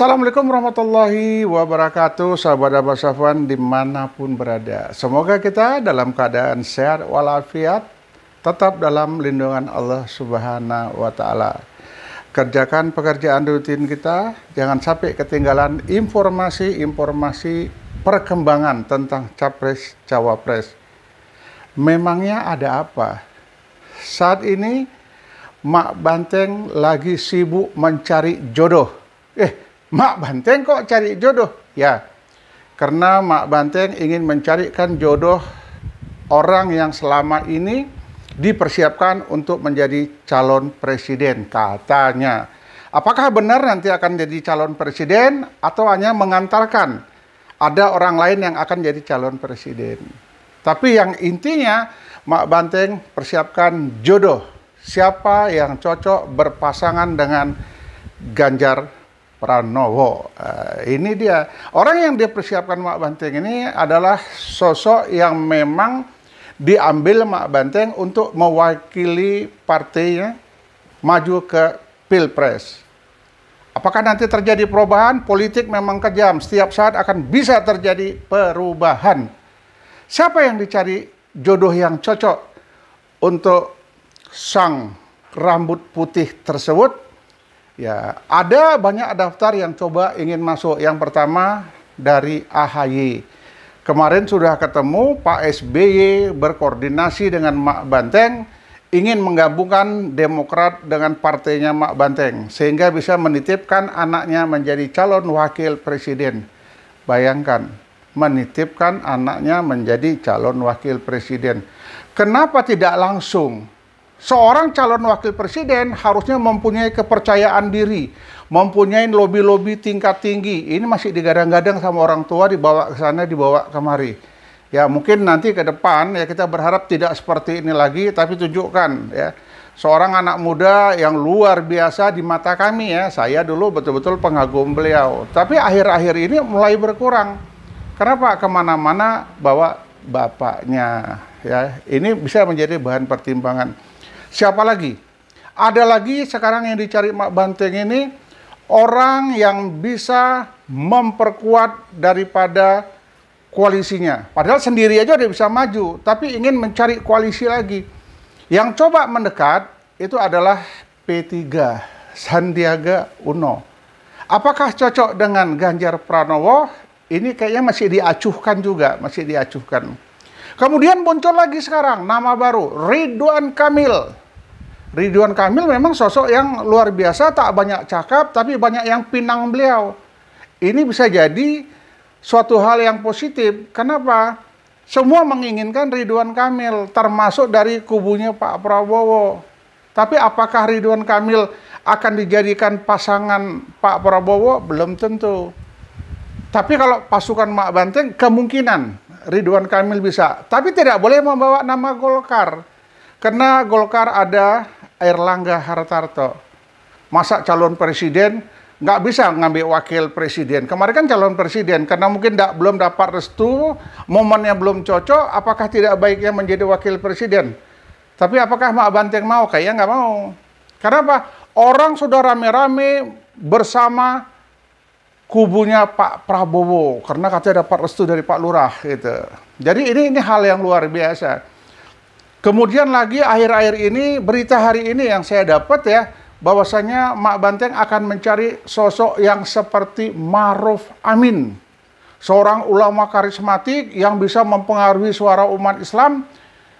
Assalamualaikum warahmatullahi wabarakatuh Sahabat Abah Safwan di mana pun berada. Semoga kita dalam keadaan sehat walafiat Tetap dalam lindungan Allah subhanahu wa ta'ala. Kerjakan pekerjaan rutin kita Jangan sampai ketinggalan informasi-informasi perkembangan tentang Capres Cawapres. Memangnya ada apa? Saat ini Mak Banteng lagi sibuk mencari jodoh. Eh Mak Banteng kok cari jodoh? Ya, karena Mak Banteng ingin mencarikan jodoh orang yang selama ini dipersiapkan untuk menjadi calon presiden, katanya. Apakah benar nanti akan jadi calon presiden atau hanya mengantarkan ada orang lain yang akan jadi calon presiden? Tapi yang intinya Mak Banteng persiapkan jodoh. Siapa yang cocok berpasangan dengan Ganjar Pranowo. Uh, ini dia. Orang yang dipersiapkan Mak Banteng ini adalah sosok yang memang diambil Mak Banteng untuk mewakili partainya maju ke Pilpres. Apakah nanti terjadi perubahan? Politik memang kejam. Setiap saat akan bisa terjadi perubahan. Siapa yang dicari jodoh yang cocok untuk sang rambut putih tersebut? Ya, ada banyak daftar yang coba ingin masuk. Yang pertama dari AHY. Kemarin sudah ketemu Pak SBY berkoordinasi dengan Mak Banteng ingin menggabungkan Demokrat dengan partainya Mak Banteng sehingga bisa menitipkan anaknya menjadi calon wakil presiden. Bayangkan, menitipkan anaknya menjadi calon wakil presiden. Kenapa tidak langsung? Seorang calon wakil presiden harusnya mempunyai kepercayaan diri, mempunyai lobby-lobby tingkat tinggi. Ini masih digadang-gadang sama orang tua dibawa ke sana, dibawa kemari. Ya mungkin nanti ke depan ya kita berharap tidak seperti ini lagi, tapi tunjukkan ya seorang anak muda yang luar biasa di mata kami ya. Saya dulu betul-betul pengagum beliau, tapi akhir-akhir ini mulai berkurang. Kenapa? Ke mana-mana bawa bapaknya ya. Ini bisa menjadi bahan pertimbangan. Siapa lagi? Ada lagi sekarang yang dicari Mak Banteng ini orang yang bisa memperkuat daripada koalisinya. Padahal sendiri aja udah bisa maju, tapi ingin mencari koalisi lagi. Yang coba mendekat itu adalah P3, Sandiaga Uno. Apakah cocok dengan Ganjar Pranowo? Ini kayaknya masih diacuhkan juga, masih diacuhkan. Kemudian muncul lagi sekarang nama baru, Ridwan Kamil. Ridwan Kamil memang sosok yang luar biasa, tak banyak cakap, tapi banyak yang pinang beliau. Ini bisa jadi suatu hal yang positif. Kenapa? Semua menginginkan Ridwan Kamil, termasuk dari kubunya Pak Prabowo. Tapi apakah Ridwan Kamil akan dijadikan pasangan Pak Prabowo? Belum tentu. Tapi kalau pasukan Mak Banteng, kemungkinan Ridwan Kamil bisa. Tapi tidak boleh membawa nama Golkar. Karena Golkar ada Erlangga Hartarto. Masa calon presiden nggak bisa ngambil wakil presiden. Kemarin kan calon presiden karena mungkin da belum dapat restu, momennya belum cocok, apakah tidak baiknya menjadi wakil presiden? Tapi apakah Mak Banteng mau? Kayaknya nggak mau. Karena apa? Orang sudah rame-rame bersama kubunya Pak Prabowo karena katanya dapat restu dari Pak Lurah gitu. Jadi ini ini hal yang luar biasa. Kemudian lagi akhir-akhir ini berita hari ini yang saya dapat ya bahwasanya Mak Banteng akan mencari sosok yang seperti Maruf Amin. Seorang ulama karismatik yang bisa mempengaruhi suara umat Islam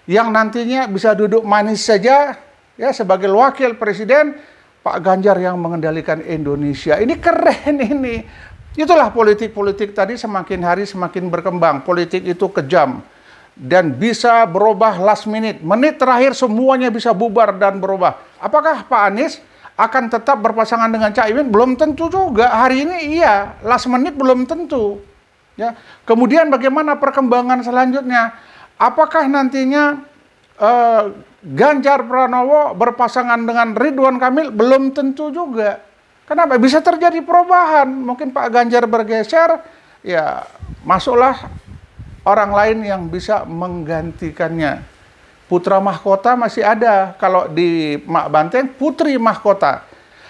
yang nantinya bisa duduk manis saja ya sebagai wakil presiden Pak Ganjar yang mengendalikan Indonesia. Ini keren ini. Itulah politik-politik tadi semakin hari semakin berkembang. Politik itu kejam dan bisa berubah last minute. Menit terakhir semuanya bisa bubar dan berubah. Apakah Pak Anies akan tetap berpasangan dengan Cak Imin? Belum tentu juga. Hari ini iya, last minute belum tentu. Ya. Kemudian bagaimana perkembangan selanjutnya? Apakah nantinya uh, Ganjar Pranowo berpasangan dengan Ridwan Kamil? Belum tentu juga. Kenapa? Bisa terjadi perubahan. Mungkin Pak Ganjar bergeser, ya masuklah orang lain yang bisa menggantikannya. Putra mahkota masih ada. Kalau di Mak Banteng, putri mahkota.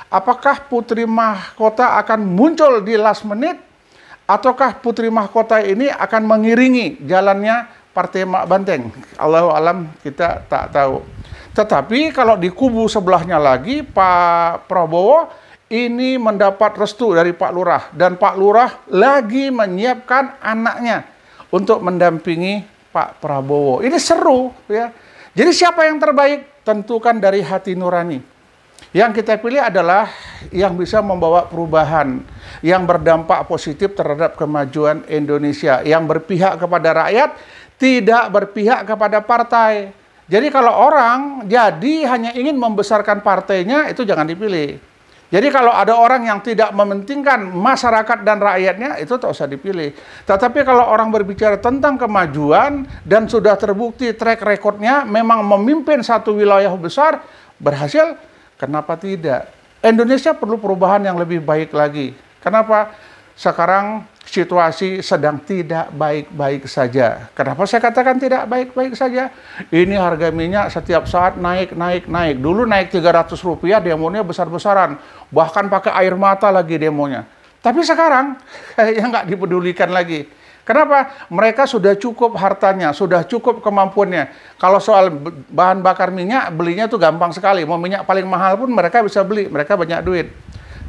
Apakah putri mahkota akan muncul di last menit ataukah putri mahkota ini akan mengiringi jalannya Partai Mak Banteng? Allahu alam kita tak tahu. Tetapi kalau di kubu sebelahnya lagi Pak Prabowo ini mendapat restu dari Pak Lurah dan Pak Lurah lagi menyiapkan anaknya untuk mendampingi Pak Prabowo. Ini seru ya. Jadi siapa yang terbaik? Tentukan dari hati nurani. Yang kita pilih adalah yang bisa membawa perubahan, yang berdampak positif terhadap kemajuan Indonesia, yang berpihak kepada rakyat, tidak berpihak kepada partai. Jadi kalau orang jadi hanya ingin membesarkan partainya, itu jangan dipilih. Jadi kalau ada orang yang tidak mementingkan masyarakat dan rakyatnya, itu tak usah dipilih. Tetapi kalau orang berbicara tentang kemajuan dan sudah terbukti track recordnya memang memimpin satu wilayah besar, berhasil, Kenapa tidak? Indonesia perlu perubahan yang lebih baik lagi. Kenapa? Sekarang situasi sedang tidak baik-baik saja. Kenapa saya katakan tidak baik-baik saja? Ini harga minyak setiap saat naik, naik, naik. Dulu naik 300 rupiah, demonya besar-besaran. Bahkan pakai air mata lagi demonya. Tapi sekarang, kayaknya nggak dipedulikan lagi. Kenapa? Mereka sudah cukup hartanya, sudah cukup kemampuannya. Kalau soal bahan bakar minyak, belinya tuh gampang sekali. Mau minyak paling mahal pun mereka bisa beli, mereka banyak duit.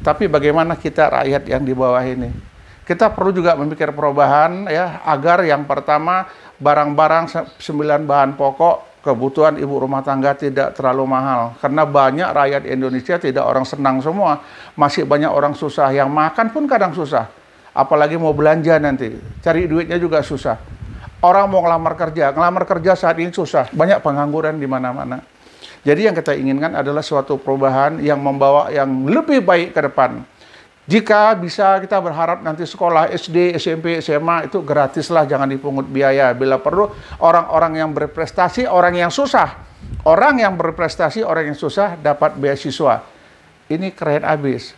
Tapi bagaimana kita rakyat yang di bawah ini? Kita perlu juga memikir perubahan ya agar yang pertama barang-barang sembilan bahan pokok kebutuhan ibu rumah tangga tidak terlalu mahal. Karena banyak rakyat Indonesia tidak orang senang semua. Masih banyak orang susah. Yang makan pun kadang susah. Apalagi mau belanja nanti, cari duitnya juga susah. Orang mau ngelamar kerja, ngelamar kerja saat ini susah, banyak pengangguran di mana-mana. Jadi yang kita inginkan adalah suatu perubahan yang membawa yang lebih baik ke depan. Jika bisa kita berharap nanti sekolah SD, SMP, SMA itu gratislah, jangan dipungut biaya. Bila perlu orang-orang yang berprestasi, orang yang susah, orang yang berprestasi, orang yang susah dapat beasiswa. Ini keren abis.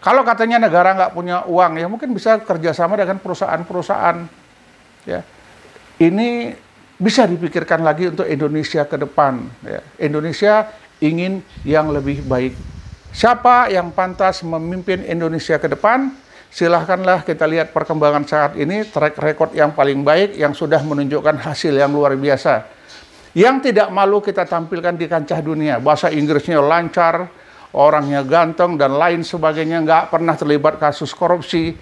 Kalau katanya negara nggak punya uang, ya mungkin bisa kerjasama dengan perusahaan-perusahaan. Ya, ini bisa dipikirkan lagi untuk Indonesia ke depan. Ya. Indonesia ingin yang lebih baik. Siapa yang pantas memimpin Indonesia ke depan? Silahkanlah kita lihat perkembangan saat ini, track record yang paling baik, yang sudah menunjukkan hasil yang luar biasa. Yang tidak malu kita tampilkan di kancah dunia. Bahasa Inggrisnya lancar, orangnya ganteng dan lain sebagainya, nggak pernah terlibat kasus korupsi.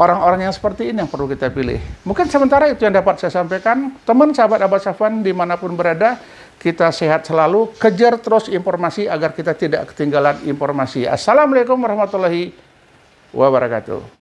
Orang-orang yang seperti ini yang perlu kita pilih. Mungkin sementara itu yang dapat saya sampaikan. Teman sahabat Abad Safwan di mana pun berada, kita sehat selalu, kejar terus informasi agar kita tidak ketinggalan informasi. Assalamualaikum warahmatullahi wabarakatuh.